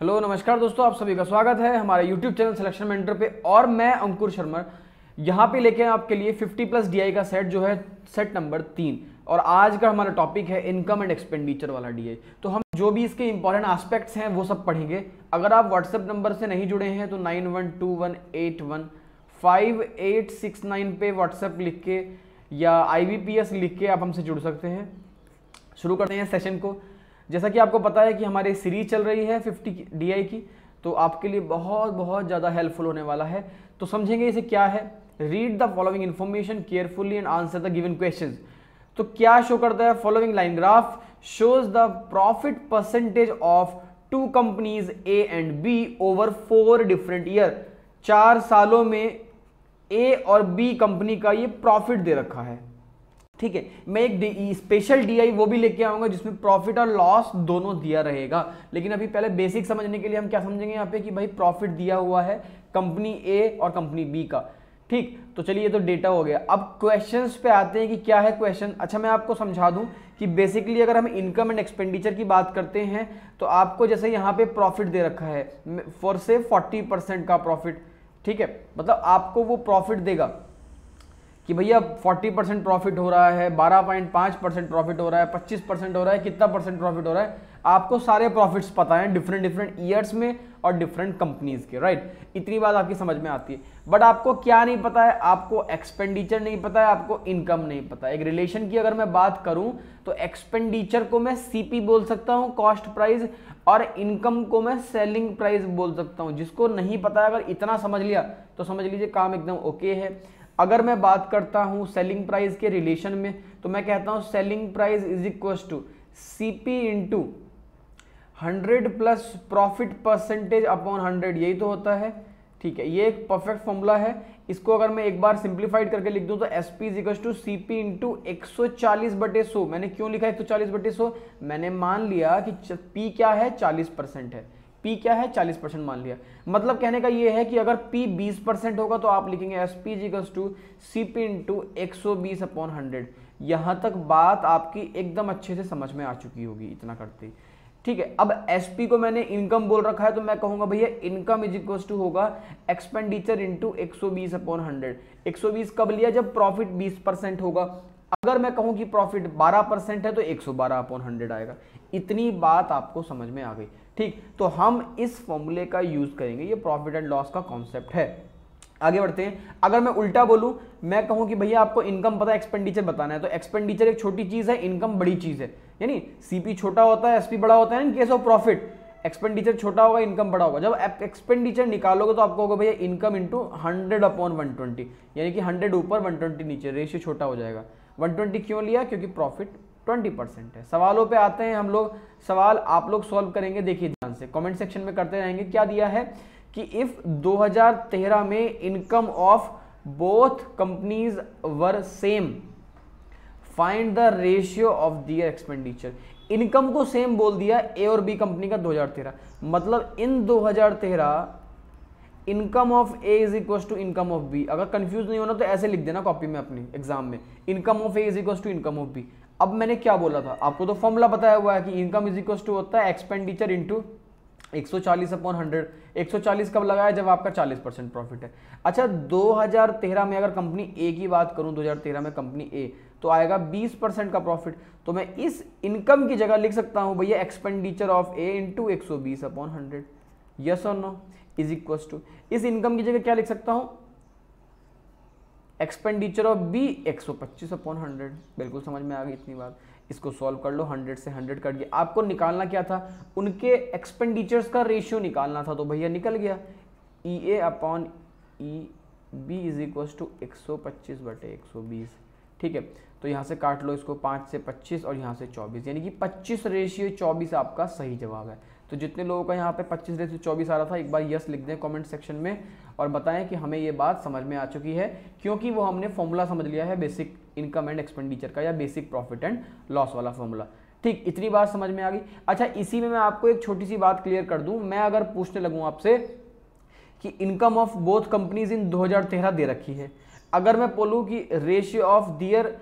Hello, नमस्कार दोस्तों, आप सभी का स्वागत है हमारे यूट्यूब चैनल सिलेक्शन मेंटर पे और मैं अंकुर शर्मा। यहाँ पे लेके आपके लिए 50 प्लस डीआई का सेट जो है सेट नंबर तीन। और आज का हमारा टॉपिक है इनकम एंड एक्सपेंडिचर वाला डीआई तो हम जो भी इसके इंपॉर्टेंट एस्पेक्ट्स हैं, वो सब पढ़ेंगे। अगर आप व्हाट्सएप नंबर से नहीं जुड़े हैं तो nine one two one eight one five eight six nine पे व्हाट्सएप लिख के या आई लिख के आप हमसे जुड़ सकते हैं। शुरू करते हैं सेशन को। जैसा कि आपको पता है कि हमारी सीरीज़ चल रही है 50 DI की तो आपके लिए बहुत बहुत ज़्यादा हेल्पफुल होने वाला है। तो समझेंगे इसे क्या है? Read the following information carefully and answer the given question तो क्या शो करता है? Following line graph shows the profit percentage of two companies A and B over four different year चार सालों में ए और बी कंपनी का ये प्रॉफिट दे रखा है। ठीक है, मैं एक स्पेशल डीआई वो भी लेके आऊँगा जिसमें प्रॉफिट और लॉस दोनों दिया रहेगा। लेकिन अभी पहले बेसिक समझने के लिए हम क्या समझेंगे यहाँ पे कि भाई प्रॉफिट दिया हुआ है कंपनी ए और कंपनी बी का। ठीक तो चलिए ये तो डेटा हो गया। अब क्वेश्चंस पे आते हैं कि क्या है क्वेश्चन अच्छा मैं आपको समझा दूँ कि बेसिकली अगर हम इनकम एंड एक्सपेंडिचर की बात करते हैं तो आपको जैसे यहाँ पे प्रॉफिट दे रखा है फॉर से फोर्टी परसेंट का प्रॉफिट ठीक है मतलब आपको वो प्रॉफिट देगा। कि भैया 40 परसेंट प्रॉफिट हो रहा है 12.5 परसेंट प्रॉफिट हो रहा है 25 परसेंट हो रहा है, कितना परसेंट प्रॉफिट हो रहा है, आपको सारे प्रॉफिट्स पता है डिफरेंट डिफरेंट ईयर्स में और डिफरेंट कंपनीज़ के राइट इतनी बात आपकी समझ में आती है। बट आपको क्या नहीं पता है? आपको एक्सपेंडिचर नहीं पता है, आपको इनकम नहीं पता है। एक रिलेशन की अगर मैं बात करूँ तो एक्सपेंडिचर को मैं सीपी बोल सकता हूँ कॉस्ट प्राइस और इनकम को मैं सेलिंग प्राइस बोल सकता हूँ। जिसको नहीं पता है, अगर इतना समझ लिया तो समझ लीजिए काम एकदम ओके है। अगर मैं बात करता हूँ सेलिंग प्राइस के रिलेशन में तो मैं कहता हूँ selling price is equal to CP into hundred plus profit percentage upon hundred यही तो होता है। ठीक है, ये एक परफेक्ट फॉर्मूला है। इसको अगर मैं एक बार सिंप्लीफाइड करके लिख दूँ तो S P is equal to C P into एक सौ चालीस बटे सौ। मैंने क्यों लिखा एक सौ चालीस बटे सौ? मैंने मान लिया कि पी क्या है? चालीस परसेंट है। पी क्या है? 40 परसेंट मान लिया। मतलब कहने का ये है कि अगर पी 20 परसेंट होगा तो आप लिखेंगे S P equals to C P into एक सौ बीस अपॉन हंड्रेड यहाँ तक बात आपकी एकदम अच्छे से समझ में आ चुकी होगी, इतना करते। ठीक है, अब एसपी को मैंने इनकम बोल रखा है तो मैं कहूँगा भैया इनकम इज़ इक्वल टू होगा एक्सपेंडिचर इंटू एक सौ बीस अपॉन हंड्रेड एक सौ बीस कब लिया? जब प्रॉफिट बीस परसेंट होगा। अगर मैं कहूँ कि प्रॉफिट बारह परसेंट है तो एक सौ बारह अपॉन हंड्रेड आएगा। इतनी बात आपको समझ में आ गई। ठीक? तो हम इस फॉर्मूले का यूज़ करेंगे। ये प्रॉफिट एंड लॉस का कॉन्सेप्ट है। आगे बढ़ते हैं। अगर मैं उल्टा बोलूँ, मैं कहूँ कि भैया आपको इनकम पता है एक्सपेंडिचर बताना है। तो एक्सपेंडिचर एक छोटी चीज़ है इनकम बड़ी चीज़ है। यानी सीपी छोटा होता है एसपी बड़ा होता है। In case of profit expenditure छोटा होगा इनकम बड़ा होगा। जब एक्सपेंडिचर निकालोगे तो आपको होगा भैया income into hundred upon one twenty यानी कि हंड्रेड ऊपर वन ट्वेंटी नीचे। रेशियो छोटा हो जाएगा। वन ट्वेंटी क्यों लिया? क्योंकि प्रॉफिट ट्वेंटी परसेंट है। सवालों पे आते हैं हम लोग। सवाल आप लोग सॉल्व करेंगे, देखिए ध्यान से। कमेंट सेक्शन में करते रहेंगे। क्या दिया है कि इफ़ 2013 में income of both companies were same find the ratio of their expenditure income को सेम बोल दिया ए और बी कंपनी का 2013 मतलब in 2013 income of A is equal to income of B अगर कंफ्यूज नहीं होना तो ऐसे लिख देना कॉपी में अपनी एग्ज़ाम में। Income of A is equal to income of B अब मैंने क्या बोला था? आपको तो फॉर्मूला बताया हुआ है कि इनकम इज़ इक्वल टू होता है एक्सपेंडिचर इंटू 140 अपॉन हंड्रेड एक कब लगाया जब आपका 40 परसेंट प्रॉफिट है। अच्छा 2013 में अगर कंपनी ए की बात करूँ 2013 में कंपनी ए तो आएगा 20 परसेंट का प्रॉफिट तो मैं इस इनकम की जगह लिख सकता हूँ, भैया एक्सपेंडिचर ऑफ़ ए इंटू एक सौ बीस अपॉन हंड्रेड यस और नो इज़ इक्व टू इस इनकम की जगह क्या लिख सकता हूँ? एक्सपेंडिचर ऑफ़ बी एक सौ पच्चीस अपॉन हंड्रेड बिल्कुल समझ में आ गई इतनी बात. इसको सॉल्व कर लो हंड्रेड से हंड्रेड कट गया. आपको निकालना क्या था? उनके एक्सपेंडिचर्स का रेशियो निकालना था तो भैया निकल गया. E A upon E B is equal to एक सौ पच्चीस बटे एक सौ बीस. ठीक है? तो यहाँ से काट लो इसको पाँच से पच्चीस और यहाँ से चौबीस. यानी कि पच्चीस रेशियो चौबीस आपका सही जवाब है. तो जितने लोगों का यहाँ पे 25 से चौबीस आ रहा था, एक बार यस लिख दें कमेंट सेक्शन में और बताएँ कि हमें ये बात समझ में आ चुकी है, क्योंकि वो हमने फॉर्मूला समझ लिया है बेसिक इनकम एंड एक्सपेंडिचर का या बेसिक प्रॉफिट एंड लॉस वाला फॉर्मूला ठीक, इतनी बात समझ में आ गई। अच्छा इसी में मैं आपको एक छोटी सी बात क्लियर कर दूँ। मैं अगर पूछने लगूँ आपसे कि income of both companies in 2013 दे रखी है। अगर मैं बोलूँ कि रेशियो ऑफ़ दियर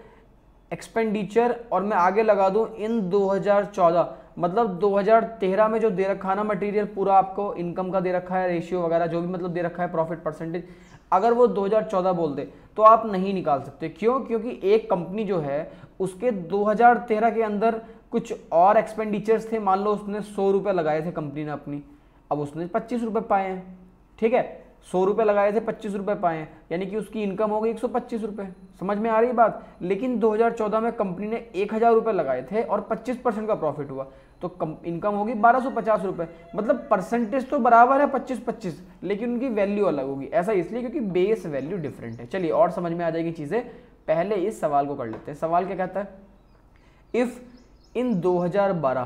एक्सपेंडिचर और मैं आगे लगा दूँ, इन 2014 मतलब 2013 में जो दे रखा ना मटेरियल पूरा आपको इनकम का दे रखा है रेशियो वगैरह, जो भी मतलब दे रखा है प्रॉफिट परसेंटेज अगर वो 2014 बोल दे तो आप नहीं निकाल सकते। क्यों? क्योंकि एक कंपनी जो है, उसके 2013 के अंदर कुछ और एक्सपेंडिचर्स थे, मान लो उसने सौ रुपये लगाए थे कंपनी ने अपनी, अब उसने पच्चीस रुपये पाए हैं, ठीक है? सौ रुपये लगाए थे, पच्चीस रुपये पाए। यानी कि उसकी इनकम हो गई एक सौ पच्चीस रुपये समझ में आ रही बात? लेकिन 2014 में कंपनी ने एक हज़ार रुपये लगाए थे और 25 परसेंट का प्रॉफिट हुआ। तो कम इनकम होगी बारह सौ पचास रुपये मतलब परसेंटेज तो बराबर है पच्चीस पच्चीस, लेकिन उनकी वैल्यू अलग होगी। ऐसा इसलिए क्योंकि बेस वैल्यू डिफरेंट है। चलिए, और समझ में आ जाएगी चीज़ें। पहले इस सवाल को कर लेते हैं। सवाल क्या कहता है? If in 2012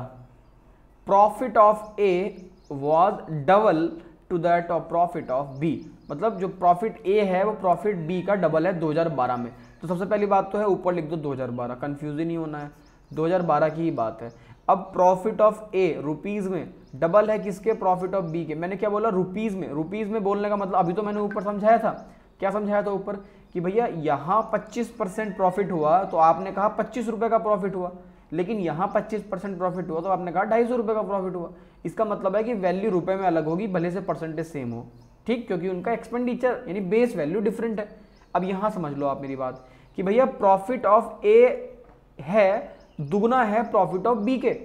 profit of A was double to that of profit of B मतलब जो प्रॉफिट ए है, वो प्रॉफिट बी का डबल है 2012 में। तो सबसे पहली बात तो है, ऊपर लिख दो 2012 कंफ्यूज ही नहीं होना है। 2012 की ही बात है। अब प्रॉफिट ऑफ़ ए रुपीज़ में डबल है किसके? प्रॉफिट ऑफ़ बी के। मैंने क्या बोला? रुपीज़ में। रुपीज़ में बोलने का मतलब अभी तो मैंने ऊपर समझाया था। क्या समझाया था ऊपर? कि भैया, यहाँ 25 परसेंट प्रॉफिट हुआ तो आपने कहा पच्चीस रुपए का प्रॉफिट हुआ। लेकिन यहाँ 25 परसेंट प्रॉफिट हुआ तो आपने कहा ढाई सौ रुपये का प्रॉफिट हुआ। इसका मतलब है कि वैल्यू रुपए में अलग होगी, भले से परसेंटेज सेम हो। ठीक? क्योंकि उनका एक्सपेंडिचर यानी बेस वैल्यू डिफरेंट है। अब यहाँ समझ लो आप मेरी बात कि भैया प्रॉफिट ऑफ़ ए है, दुगना है प्रॉफिट ऑफ़ बी के।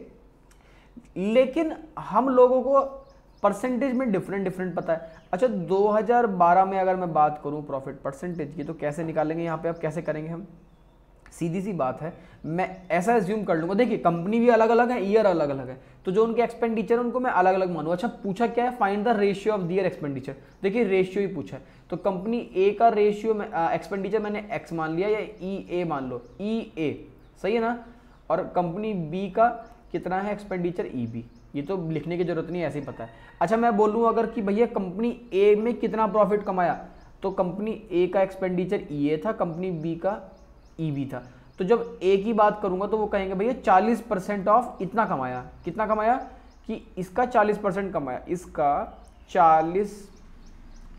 लेकिन हम लोगों को परसेंटेज में डिफरेंट डिफरेंट पता है। अच्छा 2012 में अगर मैं बात करूँ प्रॉफिट परसेंटेज की तो कैसे निकालेंगे यहाँ पे? अब कैसे करेंगे हम? सीधी सी बात है, मैं ऐसा एज्यूम कर लूँगा। देखिए कंपनी भी अलग अलग है ईयर अलग अलग है। तो जो उनके एक्सपेंडिचर है, उनको मैं अलग अलग मानू अच्छा पूछा क्या है? Find the ratio of their expenditure देखिए रेशियो ही पूछा है। तो कंपनी ए का रेशियो में एक्सपेंडिचर मैंने एक्स मान लिया या ई e ए मान लो। ई e ए सही है ना? और कंपनी बी का कितना है एक्सपेंडिचर ई बी ये तो लिखने की ज़रूरत नहीं ऐसे ही पता है। अच्छा मैं बोलूँ अगर कि भैया कंपनी ए में कितना प्रॉफिट कमाया? तो कंपनी ए का एक्सपेंडिचर ई ए था कंपनी बी का ई e था। तो जब ए की बात करूँगा तो वो कहेंगे, भैया, चालीस परसेंट ऑफ़ इतना कमाया। कितना कमाया? कि इसका चालीस परसेंट कमाया। इसका चालीस,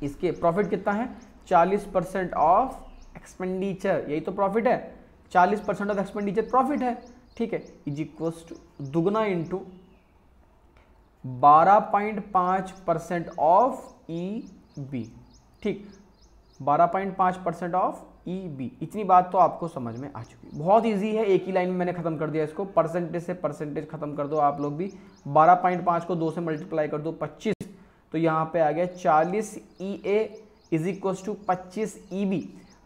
इसके प्रॉफिट कितना है? चालीस परसेंट ऑफ़ एक्सपेंडिचर यही तो प्रॉफिट है। चालीस परसेंट ऑफ़ एक्सपेंडिचर प्रॉफिट है। ठीक है। इज़ इक्वल्स टू दुगना इंटू बारह point percent of E B ठीक। बारह पॉइंट पाँच परसेंट ऑफ़ ई बी इतनी बात तो आपको समझ में आ चुकी बहुत इजी है, एक ही लाइन में मैंने खत्म कर दिया इसको। परसेंटेज से परसेंटेज खत्म कर दो आप लोग भी। बारह पॉइंट पाँच को दो से मल्टीप्लाई कर दो, पच्चीस। तो यहाँ पे आ गया चालीस ई ए इज़ इक्व टू पच्चीस ई बी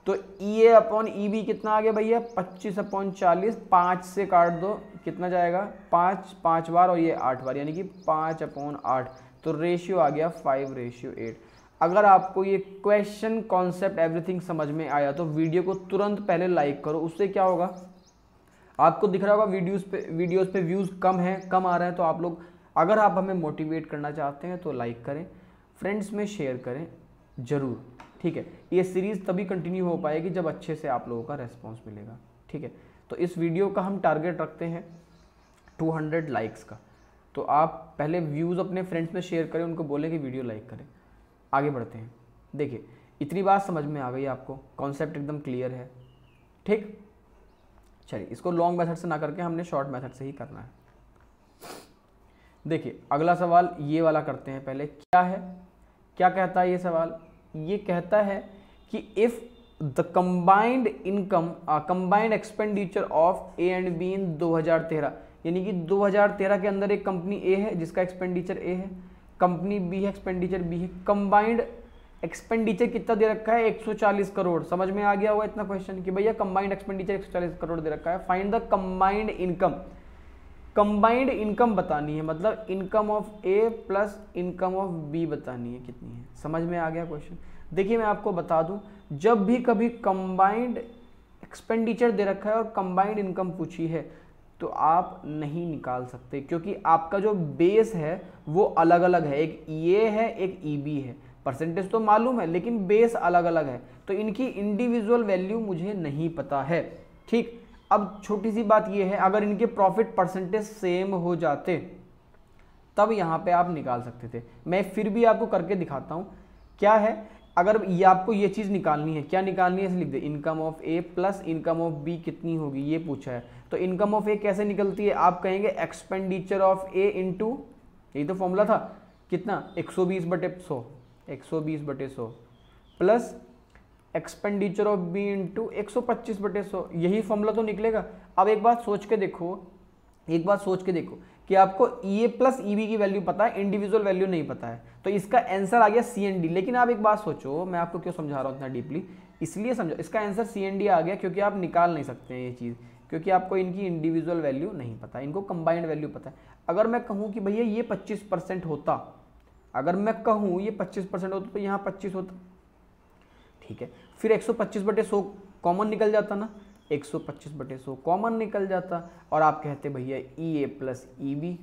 तो E A upon E B कितना आ गया भैया? पच्चीस अपॉन चालीस, पाँच से काट दो। कितना जाएगा? पाँच पाँच बार और ये आठ बार, यानी कि पाँच अपॉन आठ। तो रेशियो आ गया फाइव रेशियो एट अगर आपको ये क्वेश्चन कॉन्सेप्ट एवरीथिंग समझ में आया तो वीडियो को तुरंत पहले लाइक करो। उससे क्या होगा? आपको दिख रहा होगा वीडियोस पे वीडियोस पे व्यूज़ कम हैं, कम आ रहे हैं तो आप लोग, अगर आप हमें मोटिवेट करना चाहते हैं तो लाइक करें। फ्रेंड्स में शेयर करें, ज़रूर। ठीक है? ये सीरीज़ तभी कंटिन्यू हो पाएगी जब अच्छे से आप लोगों का रेस्पॉन्स मिलेगा। ठीक है? तो इस वीडियो का हम टारगेट रखते हैं 200 लाइक्स का। तो आप पहले व्यूज़ अपने फ्रेंड्स में शेयर करें, उनको बोलें कि वीडियो लाइक करें। आगे बढ़ते हैं। देखिए, इतनी बात समझ में आ गई आपको। कॉन्सेप्ट एकदम क्लियर है। ठीक? चलिए, इसको लॉन्ग मेथड से ना करके हमने शॉर्ट मेथड से ही करना है। देखिए, अगला सवाल ये वाला करते हैं पहले, क्या है? क्या कहता है ये सवाल? ये कहता है कि if the combined income combined expenditure of A and B in 2013 यानी कि 2013 के अंदर एक कंपनी ए है, जिसका एक्सपेंडिचर ए है कंपनी बी है एक्सपेंडिचर बी है कंबाइंड एक्सपेंडिचर कितना दे रखा है? 140 करोड़। समझ में आ गया हुआ इतना क्वेश्चन कि भैया कंबाइंड एक्सपेंडिचर 140 करोड़ दे रखा है। Find the combined income combined income बतानी है मतलब income of A plus income of B बतानी है कितनी है। समझ में आ गया क्वेश्चन देखिए, मैं आपको बता दूँ, जब भी कभी कंबाइंड एक्सपेंडिचर दे रखा है और कंबाइंड इनकम पूछी है तो आप नहीं निकाल सकते, क्योंकि आपका जो बेस है, वो अलग अलग है। एक ए है, एक ई बी है। परसेंटेज तो मालूम है, लेकिन बेस अलग अलग है। तो इनकी इंडिविजुअल वैल्यू मुझे नहीं पता है। ठीक, अब छोटी सी बात ये है, अगर इनके प्रॉफिट परसेंटेज सेम हो जाते, तब यहाँ पे आप निकाल सकते थे। मैं फिर भी आपको करके दिखाता हूँ, क्या है? अगर ये आपको ये चीज़ निकालनी है, क्या निकालनी है इसे लिख दे। Income of A plus income of B कितनी होगी, ये पूछा है। तो इनकम ऑफ़ ए कैसे निकलती है? आप कहेंगे एक्सपेंडिचर ऑफ़ ए इंटू यही तो फॉर्मूला था। कितना? 120 बटे सौ। एक बटे सौ। Plus expenditure of B into एक सौ पच्चीस बटे सौ। यही फॉर्मूला तो निकलेगा। अब एक बात सोच के देखो। एक बात सोच के देखो कि आपको E A plus E B की वैल्यू पता है इंडिविजुअल वैल्यू नहीं पता है। तो इसका आंसर आ गया सी एन डी लेकिन आप एक बात सोचो, मैं आपको क्यों समझा रहा हूँ इतना डीपली इसलिए समझो, इसका आंसर सी एन डी आ गया क्योंकि आप निकाल नहीं सकते हैं ये चीज़। क्योंकि आपको इनकी इंडिविजुअल वैल्यू नहीं पता, इनको कंबाइंड वैल्यू पता है। अगर मैं कहूँ कि भैया ये पच्चीस परसेंट होता, अगर मैं कहूँ ये पच्चीस परसेंट होता तो यहाँ पच्चीस होता। ठीक है? फिर एक सौ पच्चीस बटे सौ कॉमन निकल जाता ना? 125 बटे सौ कॉमन निकल जाता और आप कहते भैया ई ए प्लस ई बी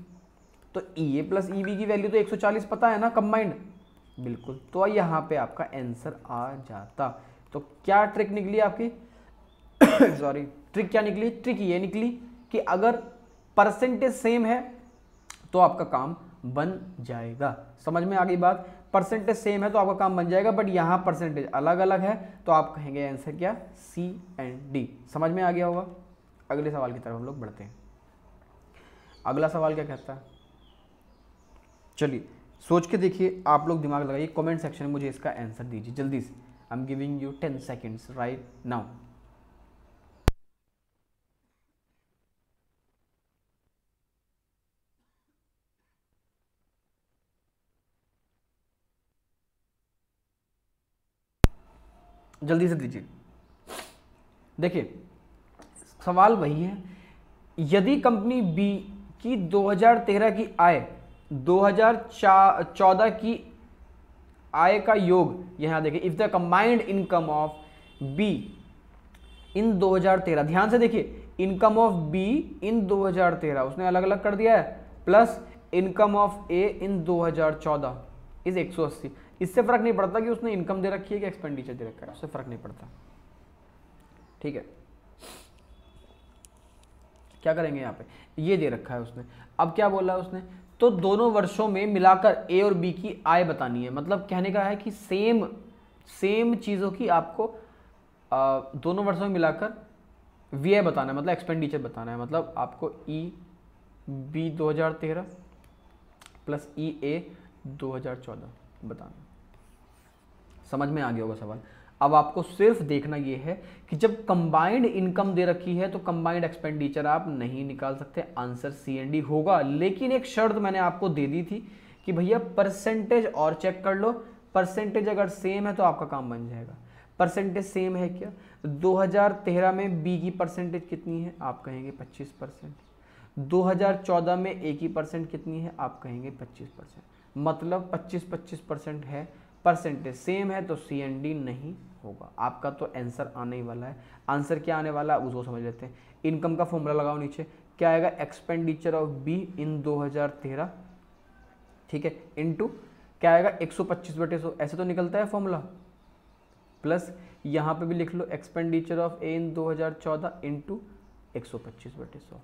तो E A plus E B की वैल्यू तो 140 पता है ना कंबाइंड बिल्कुल। तो यहाँ पे आपका आंसर आ जाता। तो क्या ट्रिक निकली आपकी? सॉरी ट्रिक क्या निकली? ट्रिक ये निकली कि अगर परसेंटेज सेम है तो आपका काम बन जाएगा। समझ में आ गई बात? परसेंटेज सेम है तो आपका काम बन जाएगा बट यहाँ परसेंटेज अलग अलग है तो आप कहेंगे आंसर क्या? सी एंड डी समझ में आ गया होगा? अगले सवाल की तरफ़ हम लोग बढ़ते हैं। अगला सवाल क्या कहता है? चलिए, सोच के देखिए, आप लोग दिमाग लगाइए कमेंट सेक्शन में मुझे इसका आंसर दीजिए, जल्दी से। I am giving you ten seconds right now जल्दी से दीजिए। देखिए, सवाल वही है, यदि कंपनी बी की 2013 की आय 2014 की आय का योग, यहाँ देखिए if the combined income of B in 2013 ध्यान से देखिए इनकम ऑफ़ बी इन 2013 उसने अलग अलग कर दिया है plus income of A in 2014 is 180 इससे फ़र्क नहीं पड़ता कि उसने इनकम दे रखी है कि एक्सपेंडिचर दे रखा है। उससे फ़र्क नहीं पड़ता। ठीक है? क्या करेंगे यहाँ पे? ये दे रखा है उसने। अब क्या बोला उसने? तो दोनों वर्षों में मिलाकर ए और बी की आय बतानी है। मतलब कहने का है कि सेम सेम चीज़ों की आपको आ, दोनों वर्षों में मिलाकर व्यय बताना है। मतलब एक्सपेंडिचर बताना है। मतलब आपको ई बी 2013 प्लस ई ए 2014 बताना। समझ में आ गया होगा सवाल। अब आपको सिर्फ़ देखना यह है कि जब कंबाइंड इनकम दे रखी है तो कंबाइंड एक्सपेंडिचर आप नहीं निकाल सकते। आंसर सी एन डी होगा, लेकिन एक शर्त मैंने आपको दे दी थी कि भैया परसेंटेज और चेक कर लो। परसेंटेज अगर सेम है तो आपका काम बन जाएगा। परसेंटेज सेम है क्या? 2013 में बी की परसेंटेज कितनी है? आप कहेंगे 25 परसेंट 2014 में ए की परसेंट कितनी है? आप कहेंगे 25 परसेंट। मतलब 25-25 परसेंट है, परसेंटेज सेम है तो सी एन डी नहीं होगा। आपका तो आंसर आने ही वाला है। आंसर क्या आने वाला है? उसको समझ लेते हैं। इनकम का फॉर्मूला लगाओ नीचे। क्या आएगा? एक्सपेंडिचर ऑफ़ बी इन 2013 ठीक है? इनटू क्या आएगा? 125 बटे सौ। ऐसे तो निकलता है फॉर्मूला। प्लस यहाँ पे भी लिख लो, एक्सपेंडिचर ऑफ़ ए इन 2014 हज़ार चौदह इंटू एक सौ पच्चीस बटे सौ।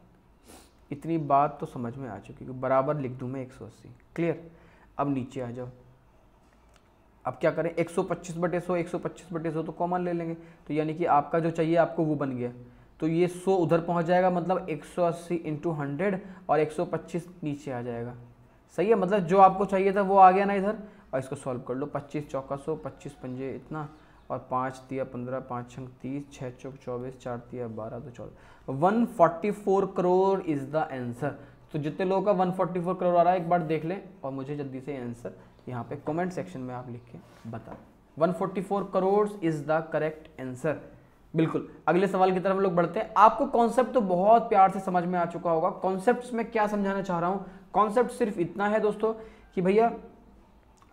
इतनी बात तो समझ में आ चुकी है बराबर लिख दूँ मैं 180 क्लियर अब नीचे आ जाओ। अब क्या करें? 125 बटे सौ, एक बटे सौ तो कॉमन ले लेंगे। तो यानी कि आपका जो चाहिए, आपको वो बन गया। तो ये 100 उधर पहुँच जाएगा मतलब 180 सौ अस्सी इंटू हंड्रेड और 125 नीचे आ जाएगा। सही है? मतलब जो आपको चाहिए था वो आ गया ना इधर। और इसको सॉल्व कर लो। पच्चीस चौका सौ, पच्चीस पंजे इतना। और पाँच तिया पंद्रह, पाँच छंग तीस छः चौक चौबीस, चार तिया बारह तो चौदह। One forty four crore is the answer. तो जितने लोगों का वन फोर्टी फोर करोड़ आ रहा है, एक बार देख लें और मुझे जल्दी से आंसर यहाँ पे कमेंट सेक्शन में आप लिख के बता 144 crore is the correct answer. बिल्कुल। अगले सवाल की तरफ़ हम लोग बढ़ते हैं। आपको कॉन्सेप्ट तो बहुत प्यार से समझ में आ चुका होगा। कॉन्सेप्ट में क्या समझाना चाह रहा हूँ? कॉन्सेप्ट सिर्फ़ इतना है दोस्तों कि भैया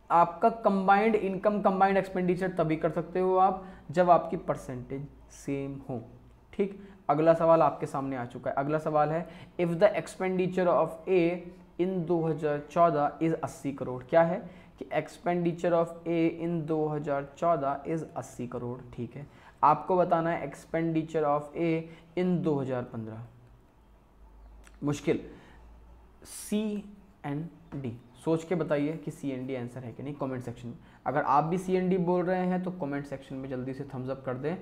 आपका कंबाइंड इनकम कंबाइंड एक्सपेंडिचर तभी कर सकते हो आप जब आपकी परसेंटेज सेम हो। ठीक? अगला सवाल आपके सामने आ चुका है। अगला सवाल है if the expenditure of A in 2014 is 80 crore, क्या है? कि expenditure of A in 2014 is 80 crore, ठीक है? आपको बताना है एक्सपेंडिचर ऑफ़ ए इन 2015 मुश्किल। सी एंड डी सोच के बताइए कि सी एन डी आंसर है कि नहीं कमेंट सेक्शन में। अगर आप भी सी एन डी बोल रहे हैं तो कमेंट सेक्शन में जल्दी से थम्स अप कर दें।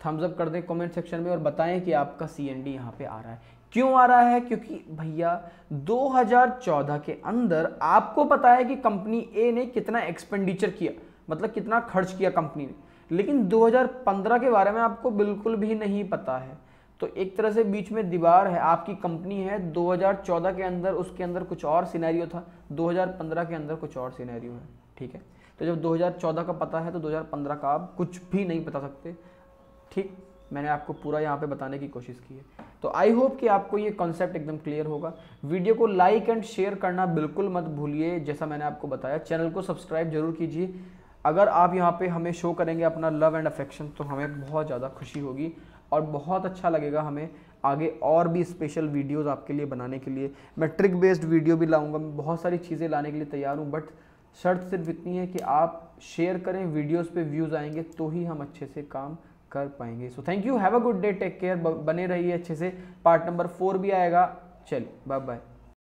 थम्स अप कर दें कमेंट सेक्शन में और बताएँ कि आपका सी एन डी यहाँ पे आ रहा है। क्यों आ रहा है? क्योंकि भैया 2014 के अंदर आपको पता है कि कंपनी ए ने कितना एक्सपेंडिचर किया मतलब कितना खर्च किया कंपनी ने। लेकिन 2015 के बारे में आपको बिल्कुल भी नहीं पता है। तो एक तरह से बीच में दीवार है, आपकी कंपनी है 2014 के अंदर, उसके अंदर कुछ और सिनेरियो था 2015 के अंदर कुछ और सिनेरियो है, ठीक है? तो जब 2014 का पता है तो 2015 का आप कुछ भी नहीं बता सकते, ठीक? मैंने आपको पूरा यहाँ पे बताने की कोशिश की है। तो आई होप कि आपको ये कॉन्सेप्ट एकदम क्लियर होगा। वीडियो को लाइक एंड शेयर करना बिल्कुल मत भूलिए, जैसा मैंने आपको बताया। चैनल को सब्सक्राइब ज़रूर कीजिए। अगर आप यहाँ पे हमें शो करेंगे अपना लव एंड अफेक्शन तो हमें बहुत ज़्यादा खुशी होगी। और बहुत अच्छा लगेगा हमें आगे और भी स्पेशल वीडियोज़ आपके लिए बनाने के लिए। मैं ट्रिक बेस्ड वीडियो भी लाऊँगा, मैं बहुत सारी चीज़ें लाने के लिए तैयार हूँ बट शर्त सिर्फ़ इतनी है कि आप शेयर करें वीडियोस पे व्यूज़ आएँगे तो ही हम अच्छे से काम कर पाएँगे। So thank you have a good day take care बने रहिए अच्छे से। पार्ट नंबर फोर भी आएगा। चलिए बाय बाय